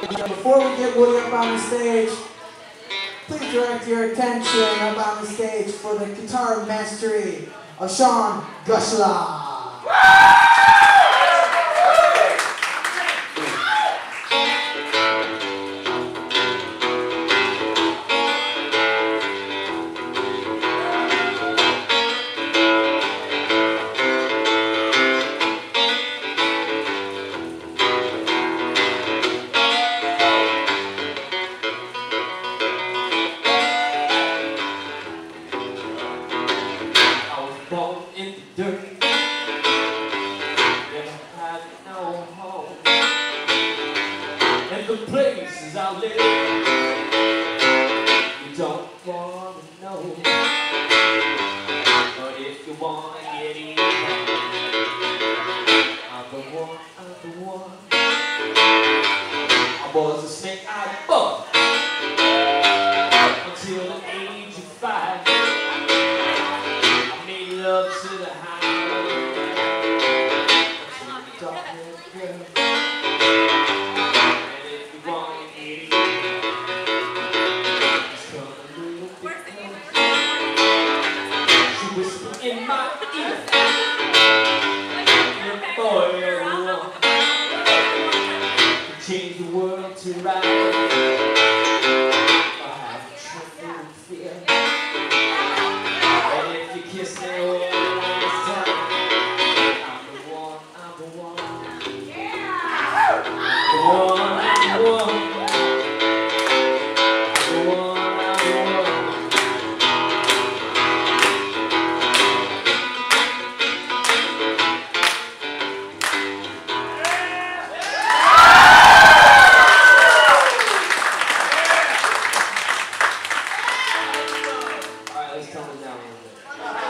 Before we get Woody up on the stage, please direct your attention up on the stage for the guitar mastery of Sean Gushla. I was a snake-eyed until the age of five. I made love to the to ride. I have truth and fear. And if you kiss me, oh, Thank you.